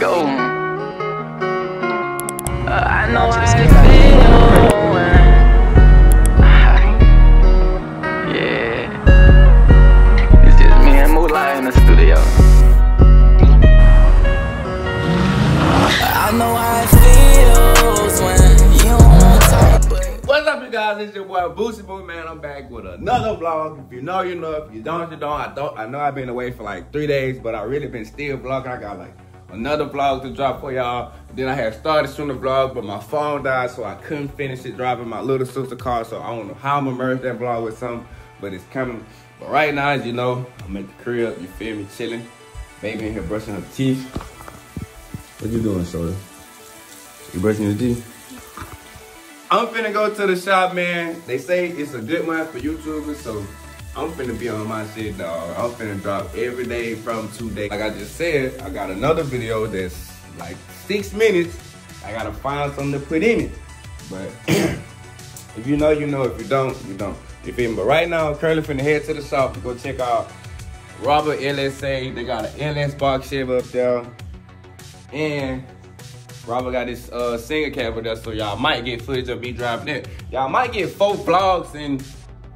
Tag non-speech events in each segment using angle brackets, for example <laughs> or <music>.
go. Uh, I know how it feel. yeah. It's just me and Moolah in the studio. I know how it feels when you don't talk, but. What's up, you guys? It's your boy Boosie Boo, man. I'm back with another vlog. If you know, you know. If you don't, you don't. I don't. I know I've been away for like three days, but I really been still vlogging. I got like another vlog to drop for y'all. Then I had started shooting the vlog, but my phone died, so I couldn't finish it driving my little sister car. So I don't know how I'm gonna merge that vlog with something, but it's coming. But right now, as you know, I'm at the crib. You feel me? Chilling. Baby in here brushing her teeth. What you doing, Soda? You brushing your teeth? I'm finna go to the shop, man. They say it's a good one for YouTubers, so I'm finna be on my shit, dog. I'm finna drop every day from today. Like I just said, I got another video that's like six minutes. I gotta find something to put in it. But <clears throat> if you know, you know. If you don't, you don't. You feel me? But right now, currently finna head to the shop to go check out Robert LSA. They got an LS box Chevy up there. And Robert got this uh, singer cab with us, so y'all might get footage of me driving it. Y'all might get four vlogs in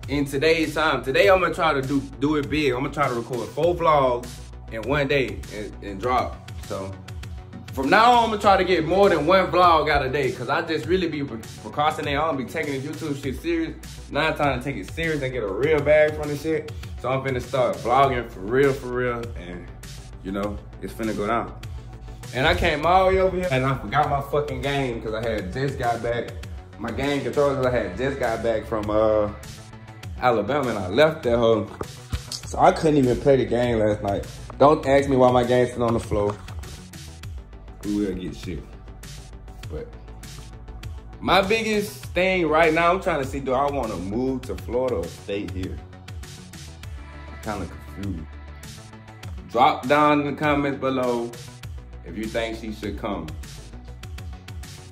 in today's time. Today I'm gonna try to do do it big. I'm gonna try to record four vlogs in one day and, and drop. So from now on, I'm gonna try to get more than one vlog out a day, cause I just really be procrastinating. I don't be taking this YouTube shit serious. Now I'm trying to take it serious and get a real bag from this shit. So I'm finna start vlogging for real, for real, and you know, it's finna go down. And I came all the way over here and I forgot my fucking game because I had just got back. My game controllers I had just got back from uh, Alabama and I left that home. So I couldn't even play the game last night. Don't ask me why my game's still on the floor. We will get shit. But my biggest thing right now, I'm trying to see, do I want to move to Florida or stay here? I'm kind of confused. Drop down in the comments below if you think she should come.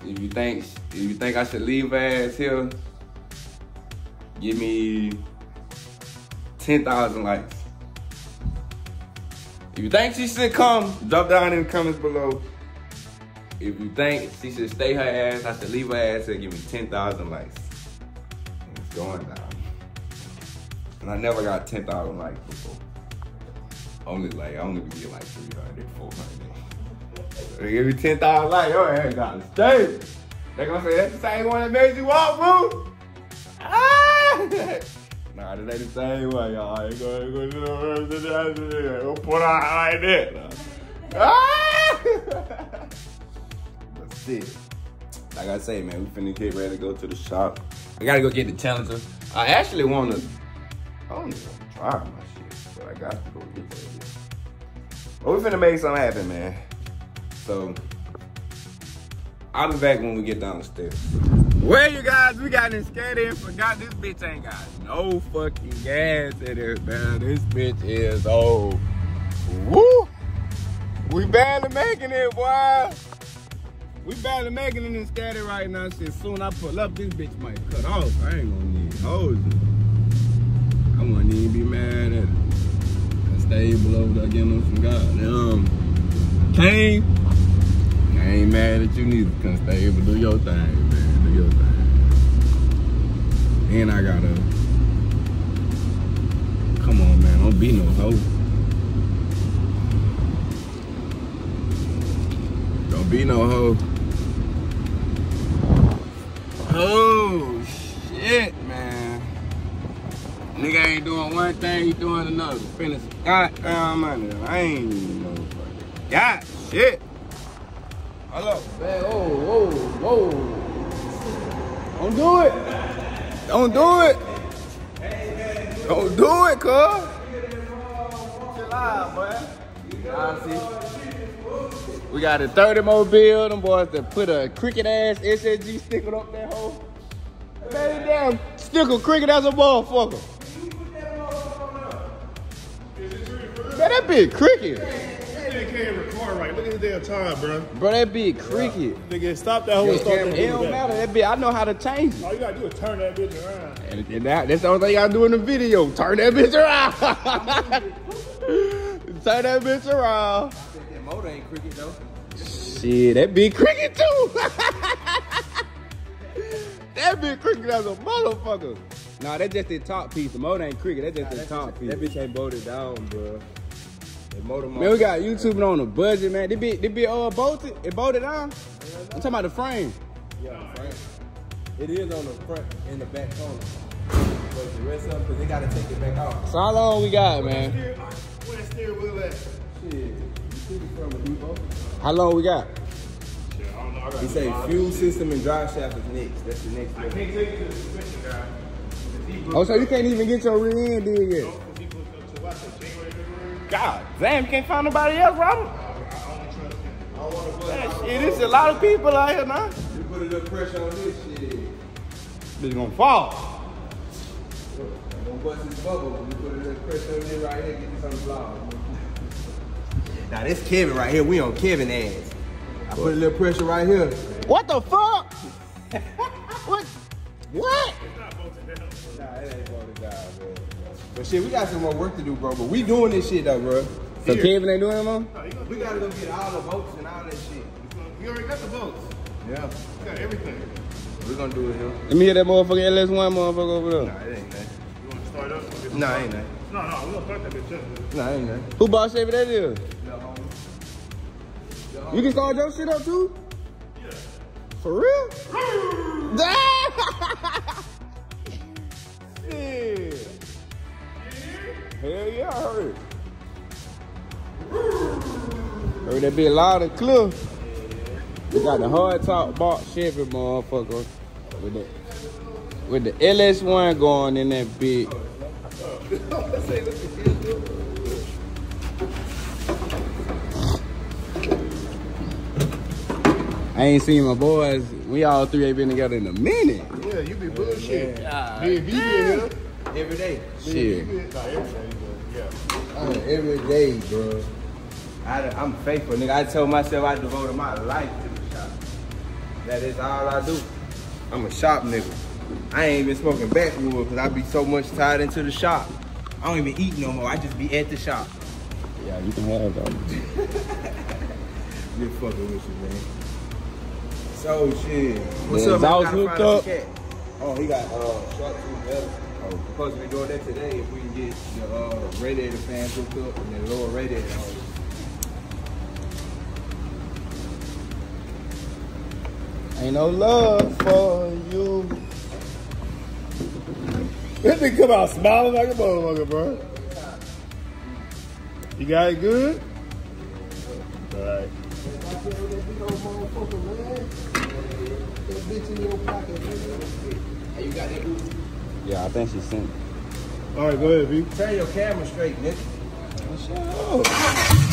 If you think if you think I should leave her ass here, give me 10,000 likes. If you think she should come, drop down in the comments below. If you think she should stay her ass, I should leave her ass and give me 10,000 likes. And it's going down. And I never got 10,000 likes before. Only like, I only get like 300, 400. They give me 10,000 likes, your ass got to stay. They gonna say, that's the same one that made you walk, boo. Ah! nah, that the same way, y'all. Ain't gonna, ain't gonna put out like that. Ah! <laughs> shit. Like I say, man, we finna get ready to go to the shop. I gotta go get the Challenger. I actually wanna, I don't even try my shit, but I got to go get that. But we finna make something happen, man. So I'll be back when we get down the stairs. Well, you guys, we got in skating and forgot this bitch ain't got no fucking gas in it, man. This bitch is old. Woo! We barely making it, boy. We barely making it in skating right now. Shit, soon I pull up, this bitch might cut off. I ain't gonna need you. I wouldn't even be mad at it. Stable over there getting on some goddamn cane. I ain't mad at you neither. Able to do your thing, man. And I gotta. Come on, man. Don't be no hoe. Don't be no hoe. Oh, shit, man. Nigga ain't doing one thing, he doing another. Finish goddamn money. I ain't even know. God, shit. Hello. Man, whoa, whoa, whoa. Don't do it. Don't do it. Don't do it, cuz. We got a 30 mobile. Them boys that put a cricket ass SSG sticker up that hole. Man, damn sticker cricket as a motherfucker. Man, that big cricket. Nigga can't record right. Look at his damn time, bro. Bro, that big cricket. Nigga, stop that whole Yo, start it don't whole matter. That bit, I know how to change it. All you gotta do is turn that bitch around. And, and that, that's the only thing I do in the video. Turn that bitch around. <laughs> Turn that bitch around. That motor ain't cricket though. Shit, that big cricket too. <laughs> that big cricket as a motherfucker. Nah, that's just the top piece. The motor ain't cricket. That's just the top piece. That bitch ain't bolted down, bro. That motor Man, we got YouTube on a budget, man. This bit, this bit, uh, bolted. It bolted on. I'm talking about the frame. Yeah, frame. It is on the front and the back corner. But the rest of them, because they got to take it back off. So how long we got, man? Where that steering wheel at? Shit. You took it from a depot. How long we got? Shit, I don't know. I got He say fuel system and drive shaft is next. That's the next I one. can't take it to the suspension guy. Oh, so you can't even get your rear end did yet? God damn, you can't find nobody else, Robert. I only trust him. I don't want to Man, shit, there's a lot of people out here now. You put a little pressure on this shit. Bitch gonna fall. I'm gonna bust this bubble. You put a little pressure on this right here, get you some vlog. Now this Kevin right here, we on Kevin ass. I put a little pressure right here. What the fuck? <laughs> what? What? Nah, it ain't bolted down, bro. But shit, we got some more work to do, bro. But we doing this shit though, bro. So Kevin ain't doing it, man? No, We gotta go get all the votes and all that shit. it. He already got the votes. Yeah, He got everything. We're gonna do it here. Let me hear that motherfucker LS1 motherfucker over there. Nah, it ain't nothing. You want to start up? We'll Nah, started. ain't nothing. No, no, we gonna start that bitch up. Nah, ain't nothing. Who box Chevy that is? No, homie. No, You can start your shit up too? Yeah. For real? <laughs> Damn! <laughs> Hell yeah, I heard it. Heard that bit loud and clear. We got the hard top box Chevy motherfucker with the with the LS1 going in that bit. I ain't seen my boys. We all three ain't been together in a minute. Yeah, you be bullshit. Yeah. Me and been here. Every day. Shit. Nah, every day, but yeah. I mean, every day, bro. I, I'm faithful, nigga. I told myself I devoted my life to the shop. That is all I do. I'm a shop nigga. I ain't even smoking backwood because I be so much tied into the shop. I don't even eat no more. I just be at the shop. Yeah, you can have them. Just <laughs> fucking with you, man. So shit. What's The up? man? exhaust Gotta hooked up? Oh, he got uh short tooth metal. We're supposed to be doing that today if we can get the uh radiator fan hooked up and the lower radiator hose. Ain't no love for you. This nigga come out smiling like a motherfucker, bro. You got it good? Alright. Hey, you got that boost? Yeah, I think she sent. Alright, go ahead, V. Turn your camera straight, nigga. Nice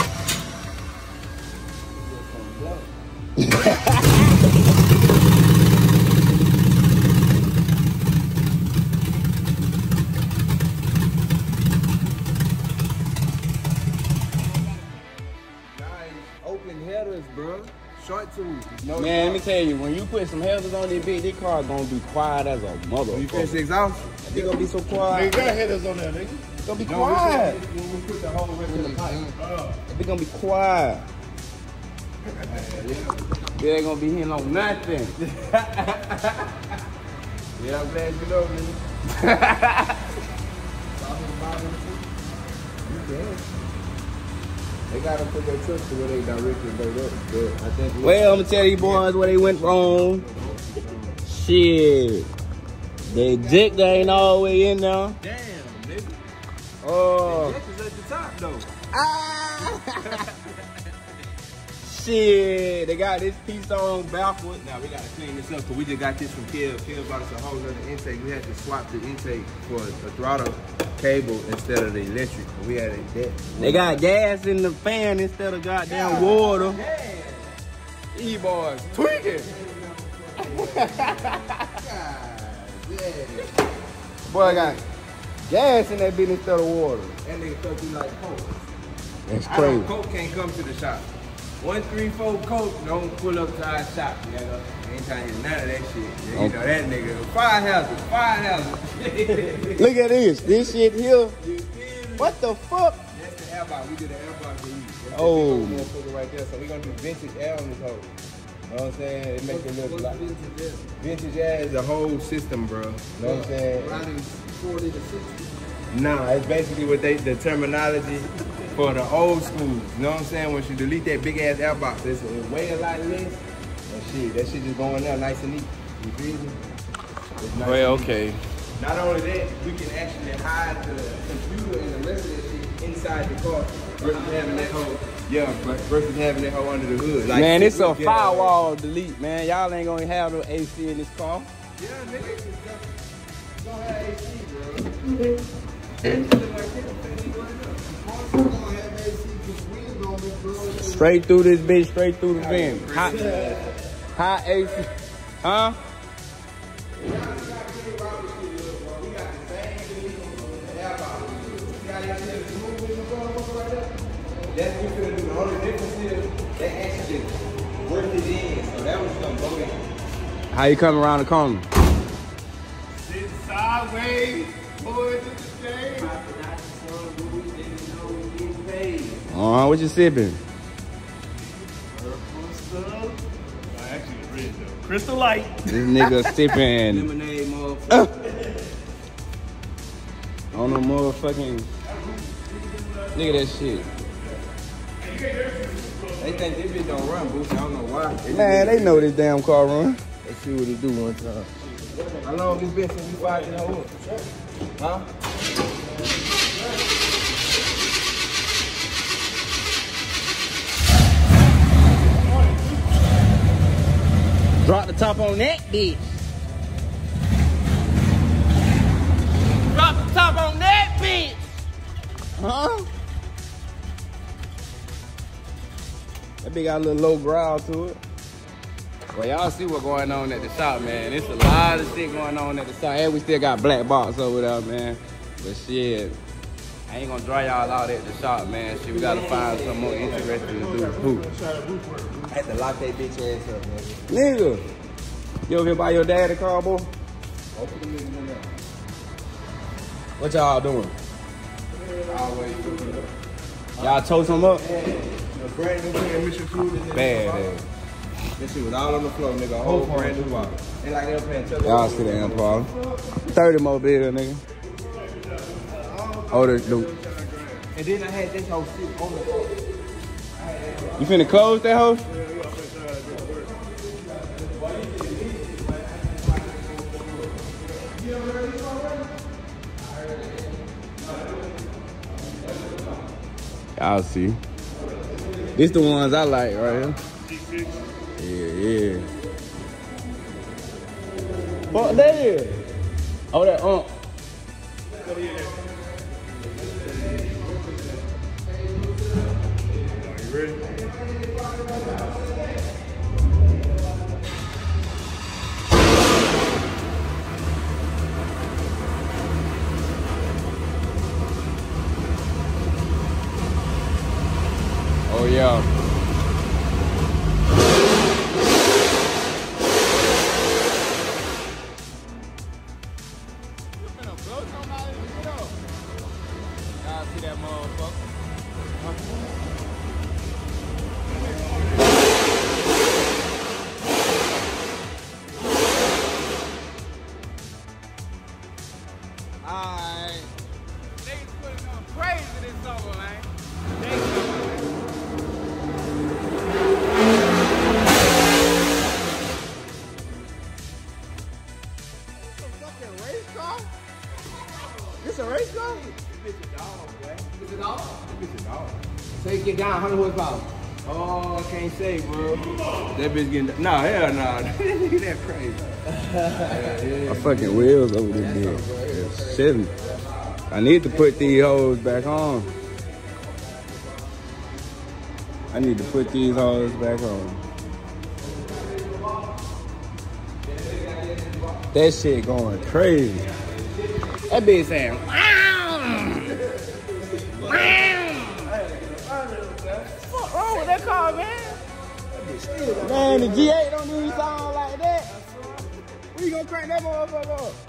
let me tell you, when you put some headers on this bitch, this car gonna be quiet as a When you finish the motherfucker. exhaust, It gonna be so Nigga quiet. got headers on there, nigga. It's gonna be no, quiet. said when we put the whole rest of the pipe. It's gonna be quiet. <laughs> They ain't gonna be hitting on nothing. <laughs> Yeah, I'm glad you know, nigga. <laughs> You can. They gotta put their trucks to where they directly go up. But I think Well, I'm gonna tell you boys where they went wrong. Shit. The ejector ain't all the way in now. Damn, nigga. Oh. Jack is at the top though. Ah. <laughs> Shit. They got this piece on backward. Now we gotta clean this up because we just got this from Kev. Kev bought us a whole other intake. We had to swap the intake for a throttle cable instead of the electric. We had a that. They got gas in the fan instead of goddamn water. E boys, tweaking. <laughs> Boy, I got gas in that bitch instead of water. That nigga thought you like coke. That's I know coke can't come to the shop. One three four coke don't pull up to our shop, nigga. Ain't trying to hear none of that shit. Yeah, You Okay. know that nigga. Fire hazard, fire hazard. Look at this. This shit here. What the fuck? That's the airbox. We did an airbox for you. motherfucker right there. So we're gonna do vintage air on this hoe. You know what I'm saying? It makes it look like vintage air is a whole system, bro. You know what I'm saying? Riding 40 to 60. Nah, it's basically what they the terminology for the old school. You know what I'm saying? Once you delete that big ass air box, it's it weigh a lot less. And shit, that shit just going there nice and neat. You feel me? It's nice Well, and neat. okay. Not only that, we can actually hide the computer and the rest of that shit inside the car versus uh-huh. having that whole yeah, but versus having that whole under the hood. Like, Man, it's a firewall delete, man. Y'all ain't gonna have no AC in this car. Yeah, nigga, it's just gonna have AC, bro. It's just like this, Also gonna have AC because we gonna be blowing Straight through this bitch, straight through the vent. Hot, hot AC. Huh? That's what we're gonna do. The only difference is they actually worked it in, so that was gonna go in. How you come around the corner? Sit sideways, pull into the stage. Uh, what you sipping? Crystal Light. This nigga <laughs> sipping Lemonade, motherfucker. on the motherfucking. Look at that shit. They think this bitch don't run, Boost. I don't know why. Man, they know this damn car run. Let's see what it do one time. How long this been since you fired it up? Huh? Drop the top on that bitch. Drop the top on that bitch. Huh? That bitch got a little low growl to it. Well, y'all see what's going on at the shop, man. It's a lot of shit going on at the shop. And we still got black box over there, man. But shit, I ain't gonna dry y'all out at the shop, man. Shit, we gotta find something more interesting to do. Who? I had to lock that bitch ass up, nigga. Nigga, you over here by your dad a car, boy? Open the niggas in there. What y'all doing? Always cooking up. Y'all toast them up? Brand new transmission fluid is Bad the ass. This shit was all on the floor, nigga. A whole brand new bottle. Ain't like they were paying Chuck Y'all see the amp problem. 30 more bill, nigga. Oh, the, the, And then I had this whole shit on the floor. you finna close that house? Y'all see. These the ones I like right here. Yeah, yeah. Fuck that is. Oh, that ump. Crazy this summer, man. They Fucking race car? This a race car? So you get down 100 horsepower. Oh, I can't say, bro. That bitch getting no hell no. <laughs> Nigga, that crazy. <laughs> My fucking wheels over this bitch. It's Shitting. I need to put these hoes back on. I need to put these hoes back on. That shit going crazy. That bitch saying, wow, wow. What wrong with that car, man? Man, the G8 don't even sound like that. You gonna crank that motherfucker up?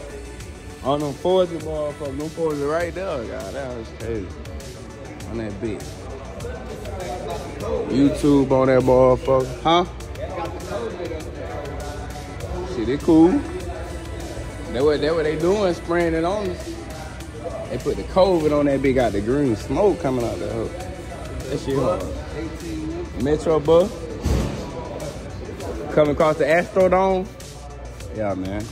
On them Forza motherfuckers. Them Forza right there. God, that was crazy. On that bitch. YouTube on that motherfucker. Huh? Shit, it cool. That what, that what they doing, spraying it on. They put the COVID on that bitch, got the green smoke coming out the hoe. That shit hard. Metro bus. Coming across the Astrodome. Yeah, man.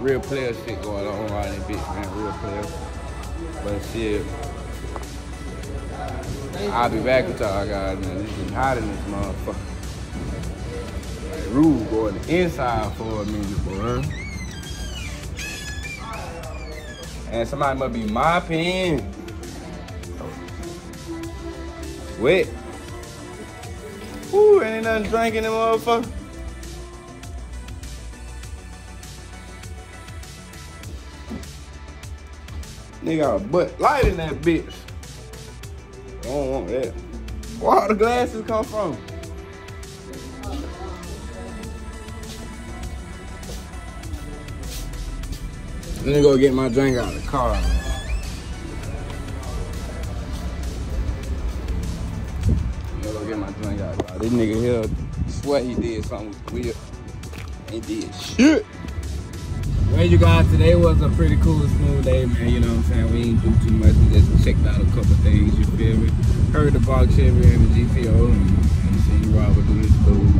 Real player shit going on around that bitch, man. Real player. But shit. I'll be back with y'all guys, man. It's been hot in this motherfucker. Rule going inside for a minute, boy. And somebody must be mopping. Wet. Ooh, ain't nothing drinking the motherfucker. Nigga, a butt light in that bitch. I don't want that. Where all the glasses come from? Let me go get my drink out of the car. Let me go get my drink out. This nigga here swear he did something weird. He did shit. Well, you guys, today was a pretty cool, smooth day, man. You know what I'm saying? We ain't do too much. We just checked out a couple things, you feel me? Heard the box Chevy and the GTO and, and seen Robert do his food.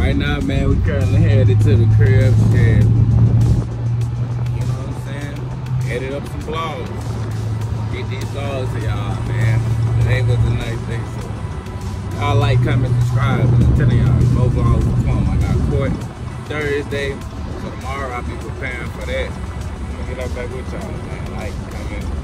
Right now, man, we currently headed to the crib and, you know what I'm saying? Edit up some vlogs. Get these vlogs to y'all, man. Today was a nice day, so y'all like, comment, subscribe. And I'm telling y'all, more vlogs to come. I got court Thursday tomorrow I'll be preparing for that. I'm gonna get up back with y'all, man. Like, in